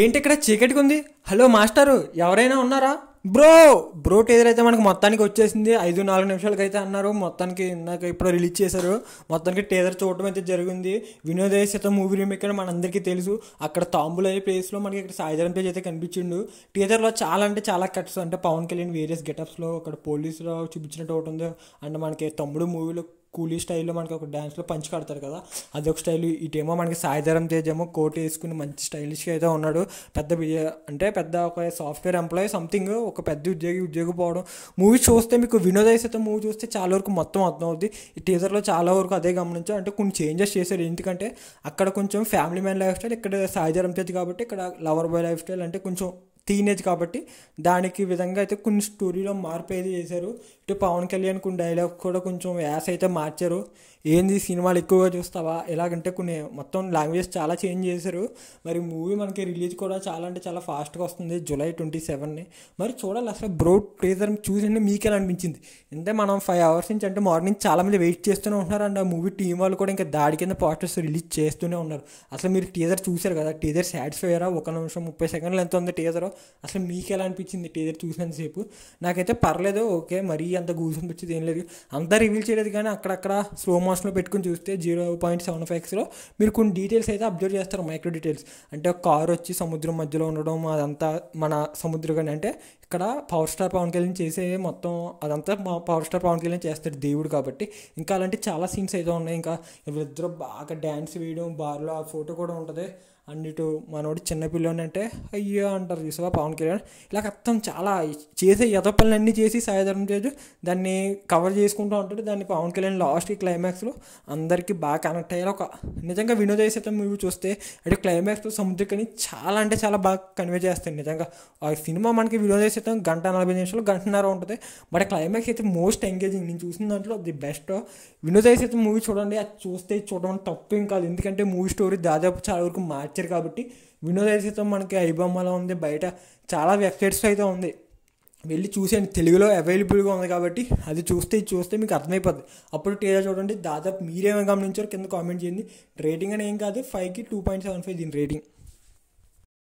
ఏంటి ఇక్కడ చీకటిగా ఉంది హలో మాస్టారు ఎవరైనా ఉన్నారా? బ్రో! బ్రో టీజర్ అయితే మనకి మొత్తానికి వచ్చేసింది. ఐదు నాలుగు నిమిషాలకి అయితే అన్నారు. మొత్తానికి ఇందాక ఇప్పుడు రిలీజ్ చేశారు. మొత్తానికి టీజర్ చూడటం అయితే జరిగింది. వినోదయ శత మూవీ రీమేక్ అని మనందరికీ తెలుసు. అక్కడ తాంబులు అయ్యే ప్లేస్లో మనకి ఇక్కడ సాయిధరం తేజ్ అయితే కనిపించిండు. టీజర్లో చాలా అంటే చాలా కట్స్. అంటే పవన్ కళ్యాణ్ వేరియస్ గెటప్స్లో అక్కడ పోలీసులో చూపించినట్టు ఒకటి ఉంది. అండ్ మనకి తమ్ముడు మూవీలో కూలీ స్టైల్లో మనకి ఒక డ్యాన్స్లో పంచి కడతారు కదా అది ఒక స్టైల్. ఇటేమో మనకి సాయిధరం తేజ్ ఏమో కోట్ వేసుకుని మంచి స్టైలిష్గా అయితే ఉన్నాడు. పెద్ద విజయ అంటే పెద్ద ఒక సాఫ్ట్వేర్ ఎంప్లాయీ సంథింగ్ ఒక పెద్ద ఉద్యోగి ఉద్యోగి పోవడం. మూవీ చూస్తే మీకు వినోదయ శాతం మూవీ చూస్తే చాలా వరకు మొత్తం అర్థం అవుద్ది. ఈ టీజర్లో చాలా వరకు అదే గమనించాం అంటే కొన్ని చేంజెస్ చేశారు. ఎందుకంటే అక్కడ కొంచెం ఫ్యామిలీ మ్యాన్ లైఫ్ స్టైల్ ఇక్కడ సాయిధరం తేజ్ కాబట్టి ఇక్కడ లవర్ బాయ్ లైఫ్ స్టైల్ అంటే కొంచెం టీనేజ్ కాబట్టి దానికి విధంగా అయితే కొన్ని స్టోరీలో మార్పు అయితే చేశారు. ఇటు పవన్ కళ్యాణ్ కొన్ని డైలాగ్ కూడా కొంచెం యాస్ అయితే మార్చారు. ఏంది సినిమాలు ఎక్కువగా చూస్తావా? ఎలాగంటే కొన్ని మొత్తం లాంగ్వేజ్ చాలా చేంజ్ చేశారు. మరి మూవీ మనకి రిలీజ్ కూడా చాలా అంటే చాలా ఫాస్ట్గా వస్తుంది జూలై ట్వంటీ సెవెన్ని మరి చూడాలి అసలు బ్రో ట్రేజర్ చూసింటే మీకు ఎలా అనిపించింది? అంటే మనం ఫైవ్ అవర్స్ నుంచి అంటే మార్నింగ్ చాలామంది వెయిట్ చేస్తూనే ఉంటున్నారు అండ్ ఆ మూవీ టీం వాళ్ళు కూడా ఇంకా దాడి కింద పోస్టర్స్ రిలీజ్ చేస్తూనే ఉన్నారు. అసలు మీరు టీజర్ చూశారు కదా? టీజర్ సాటిస్ఫై అయ్యారా? ఒక నిమిషం ముప్పై సెకండ్లు ఎంత ఉంది టీజర్ అసలు మీకు ఎలా అనిపించింది టీజర్ చూసినంతసేపు? నాకైతే పర్లేదు ఓకే మరీ అంత గూస్ అనిపించింది ఏం లేదు. అంతా రివీల్ చేయలేదు కానీ అక్కడక్కడ స్లో మోషన్లో పెట్టుకుని చూస్తే జీరో పాయింట్ సెవెన్ ఫైవ్ ఎక్స్లో మీరు కొన్ని డీటెయిల్స్ అయితే అబ్జర్వ్ చేస్తారు మైక్రో డీటెయిల్స్. అంటే కార్ కారు వచ్చి సముద్రం మధ్యలో ఉండడం అదంతా మన సముద్రం కానీ అంటే అక్కడ పవర్ స్టార్ పవన్ కళ్యాణ్ చేసే మొత్తం అదంతా పవర్ స్టార్ పవన్ కళ్యాణ్ చేస్తాడు దేవుడు కాబట్టి. ఇంకా అలాంటి చాలా సీన్స్ అయితే ఉన్నాయి. ఇంకా వీళ్ళిద్దరూ బాగా డ్యాన్స్ వేయడం బార్లో ఆ ఫోటో కూడా ఉంటుంది. అన్నిటు మనోడు చిన్నపిల్లని అంటే అయ్యో అంటారు చూసావా పవన్ కళ్యాణ్ ఇలా అర్థం చాలా చేసే యథపనులన్నీ చేసి సాయధర్మం చేసి దాన్ని కవర్ చేసుకుంటూ ఉంటాడు. దాన్ని పవన్ కళ్యాణ్ లాస్ట్ క్లైమాక్స్లో అందరికీ బాగా కనెక్ట్ అయ్యారు. ఒక నిజంగా వినోదయ శాతం మూవీ చూస్తే అంటే క్లైమాక్స్లో సముద్రకని చాలా అంటే చాలా బాగా కన్వే చేస్తాయి నిజంగా ఆ సినిమా మనకి వినోదేశ శాతం గంట నలభై నిమిషాలు గంటన్నర ఉంటుంది. బట్ క్లైమాక్స్ అయితే మోస్ట్ ఎంగేజింగ్ నేను చూసిన దాంట్లో ది బెస్ట్ వినోద్ ఐస్ అయితే మూవీ చూడండి. అది చూస్తే చూడడం తప్పేం కాదు. ఎందుకంటే మూవీ స్టోరీ దాదాపు చాలా వరకు మార్చారు కాబట్టి వినోద్ ఐస్ అయితే మనకి ఐబొమ్మలో ఉంది. బయట చాలా వెబ్సైట్స్ అయితే ఉంది. వెళ్ళి చూసేయండి. తెలుగులో అవైలబుల్గా ఉంది కాబట్టి అది చూస్తే ఇది చూస్తే మీకు అర్థమైపోద్ది. అప్పుడు టీజర్ చూడండి. దాదాపు మీరేమో గమనించారు కింద కామెంట్ చేయండి. రేటింగ్ అని ఏం కాదు. ఫైవ్కి టూ పాయింట్ సెవెన్ ఫైవ్ దీని రేటింగ్